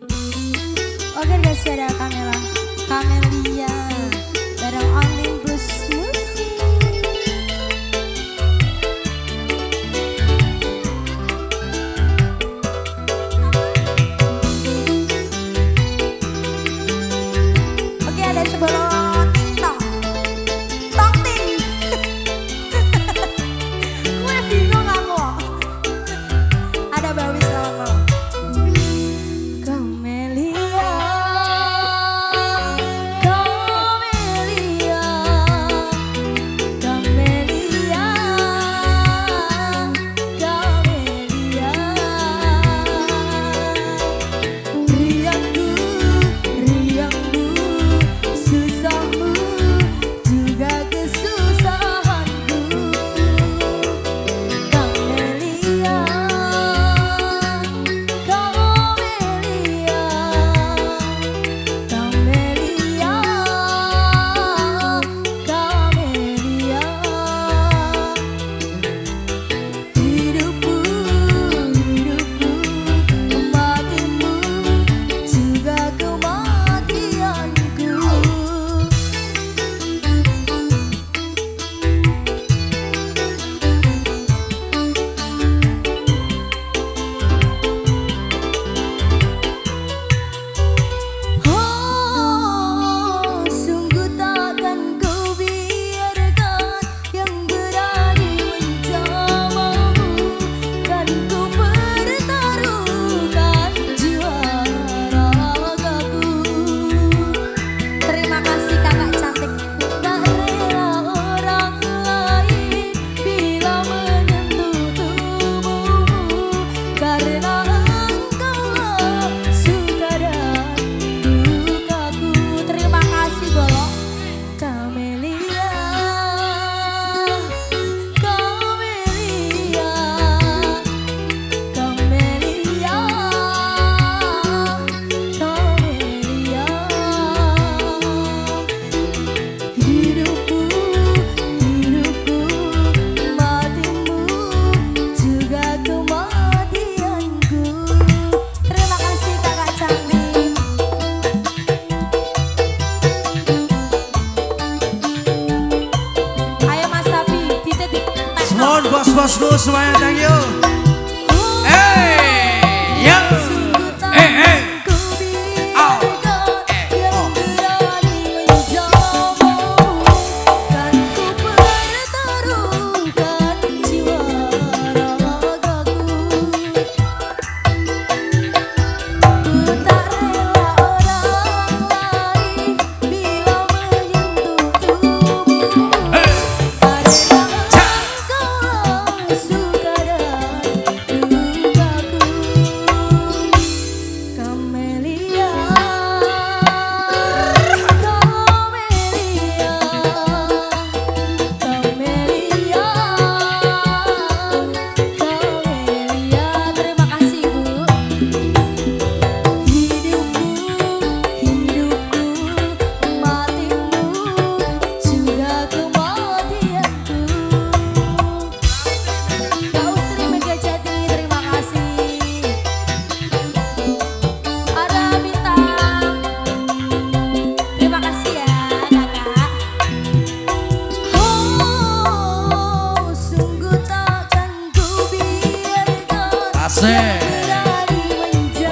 Oke guys, ada kamera. Bos-bosku semuanya, thank you.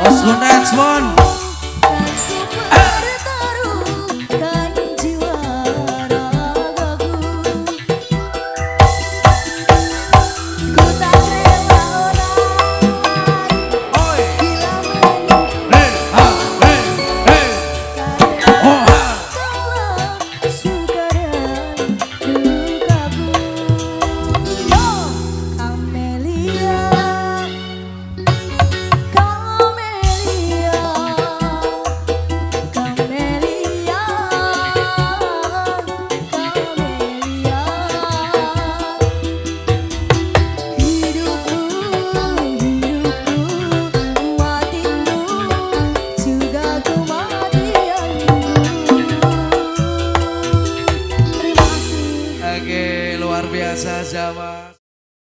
That's next one?